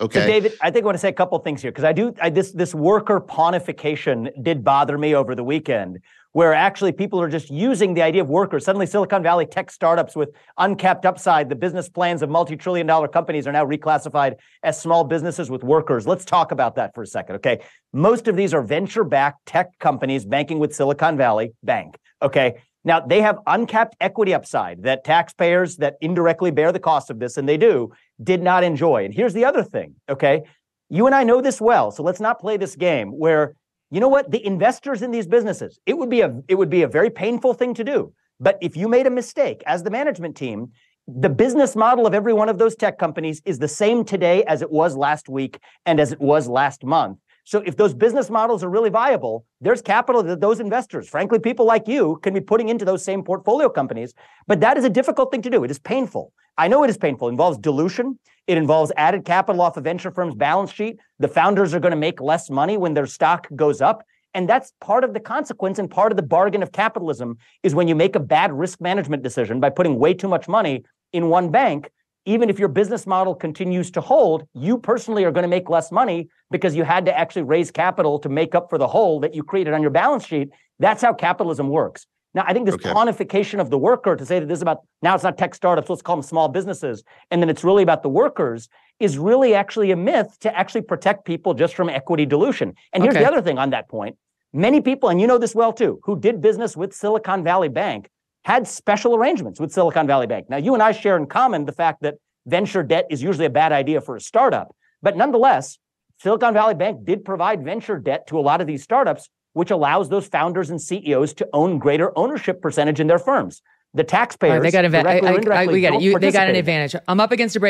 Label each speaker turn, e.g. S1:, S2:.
S1: Okay.
S2: So, David, I think I want to say a couple things here because I do I, this this worker ponification did bother me over the weekend, where actually people are just using the idea of workers. Suddenly, Silicon Valley tech startups with uncapped upside, the business plans of multi-trillion dollar companies are now reclassified as small businesses with workers. Let's talk about that for a second, okay? Most of these are venture-backed tech companies banking with Silicon Valley Bank, okay? Now, they have uncapped equity upside that taxpayers that indirectly bear the cost of this, and they do, did not enjoy. And here's the other thing, okay? You and I know this well, so let's not play this game where you know what the investors in these businesses it would be a it would be a very painful thing to do but if you made a mistake as the management team the business model of every one of those tech companies is the same today as it was last week and as it was last month so if those business models are really viable, there's capital that those investors, frankly, people like you, can be putting into those same portfolio companies. But that is a difficult thing to do. It is painful. I know it is painful. It involves dilution. It involves added capital off a venture firm's balance sheet. The founders are going to make less money when their stock goes up. And that's part of the consequence and part of the bargain of capitalism is when you make a bad risk management decision by putting way too much money in one bank, even if your business model continues to hold, you personally are going to make less money because you had to actually raise capital to make up for the hole that you created on your balance sheet. That's how capitalism works. Now, I think this okay. quantification of the worker to say that this is about now it's not tech startups, let's call them small businesses, and then it's really about the workers is really actually a myth to actually protect people just from equity dilution. And here's okay. the other thing on that point. Many people, and you know this well too, who did business with Silicon Valley Bank had special arrangements with Silicon Valley Bank. Now, you and I share in common the fact that venture debt is usually a bad idea for a startup. But nonetheless, Silicon Valley Bank did provide venture debt to a lot of these startups, which allows those founders and CEOs to own greater ownership percentage in their firms. The taxpayers, right, they got, inv- I, I, I, we got it. You,
S3: they got an advantage. I'm up against a break.